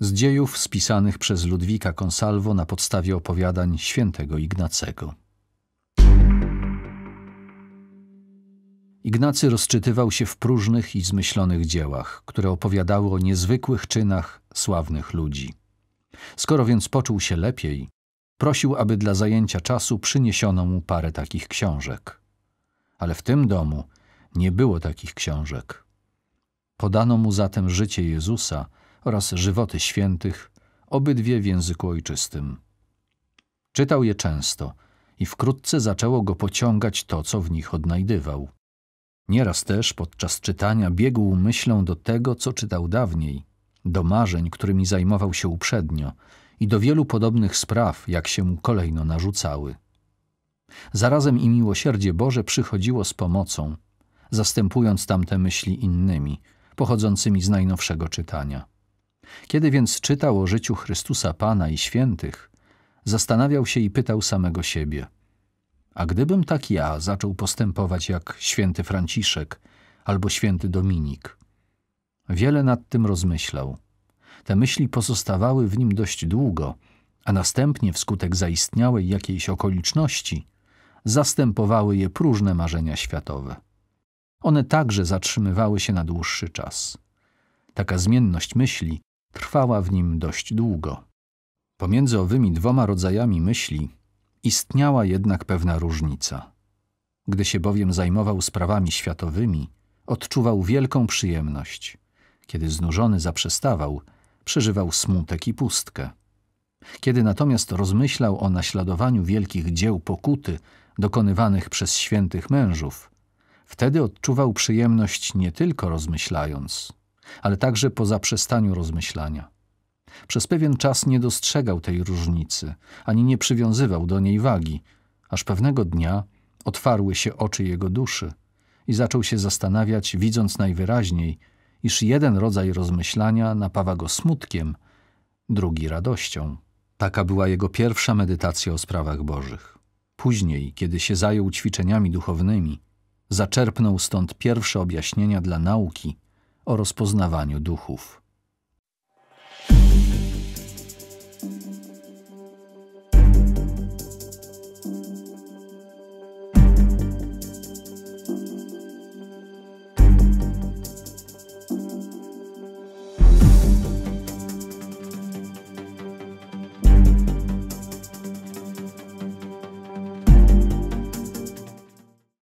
z dziejów spisanych przez Ludwika Consalvo na podstawie opowiadań świętego Ignacego. Ignacy rozczytywał się w próżnych i zmyślonych dziełach, które opowiadały o niezwykłych czynach sławnych ludzi. Skoro więc poczuł się lepiej, prosił, aby dla zajęcia czasu przyniesiono mu parę takich książek. Ale w tym domu nie było takich książek. Podano mu zatem życie Jezusa oraz żywoty świętych, obydwie w języku ojczystym. Czytał je często i wkrótce zaczęło go pociągać to, co w nich odnajdywał. Nieraz też podczas czytania biegł myślą do tego, co czytał dawniej, do marzeń, którymi zajmował się uprzednio i do wielu podobnych spraw, jak się mu kolejno narzucały. Zarazem i miłosierdzie Boże przychodziło z pomocą, zastępując tamte myśli innymi, pochodzącymi z najnowszego czytania. Kiedy więc czytał o życiu Chrystusa Pana i świętych, zastanawiał się i pytał samego siebie – a gdybym tak ja zaczął postępować jak święty Franciszek albo święty Dominik? Wiele nad tym rozmyślał. Te myśli pozostawały w nim dość długo, a następnie wskutek zaistniałej jakiejś okoliczności zastępowały je próżne marzenia światowe. One także zatrzymywały się na dłuższy czas. Taka zmienność myśli trwała w nim dość długo. Pomiędzy owymi dwoma rodzajami myśli istniała jednak pewna różnica. Gdy się bowiem zajmował sprawami światowymi, odczuwał wielką przyjemność. Kiedy znużony zaprzestawał, przeżywał smutek i pustkę. Kiedy natomiast rozmyślał o naśladowaniu wielkich dzieł pokuty dokonywanych przez świętych mężów, wtedy odczuwał przyjemność nie tylko rozmyślając, ale także po zaprzestaniu rozmyślania. Przez pewien czas nie dostrzegał tej różnicy, ani nie przywiązywał do niej wagi, aż pewnego dnia otwarły się oczy jego duszy i zaczął się zastanawiać, widząc najwyraźniej, iż jeden rodzaj rozmyślania napawa go smutkiem, drugi radością. Taka była jego pierwsza medytacja o sprawach bożych. Później, kiedy się zajął ćwiczeniami duchownymi, zaczerpnął stąd pierwsze objaśnienia dla nauki o rozpoznawaniu duchów.